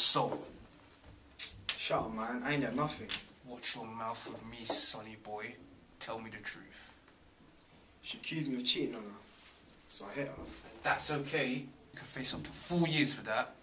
soul. Shut up, man. I ain't got nothing. Watch your mouth with me, sonny boy. Tell me the truth. She accused me of cheating on her. So I hit her. That's okay. You can face up to four years for that.